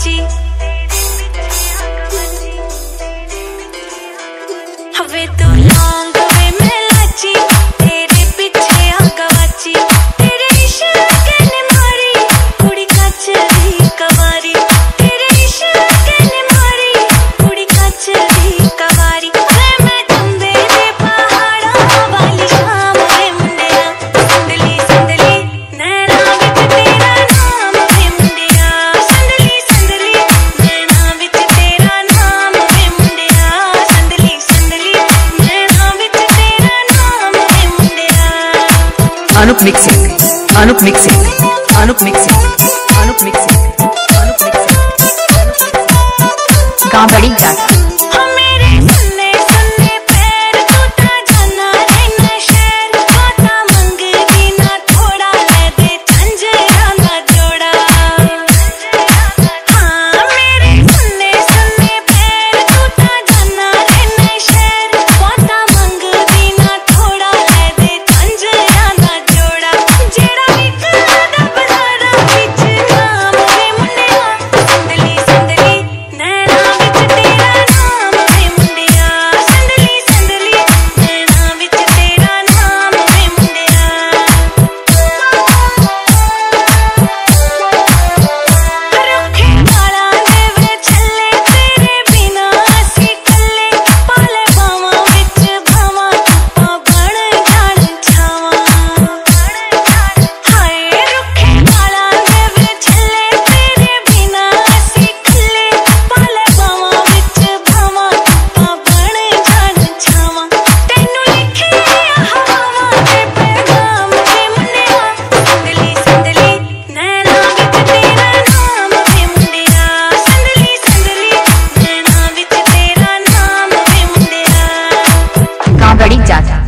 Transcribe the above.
मची हवे तू तो mixing Anup mixing Anup mixing Anup mixing Anup mixing गाँव बड़ी जाता Jack.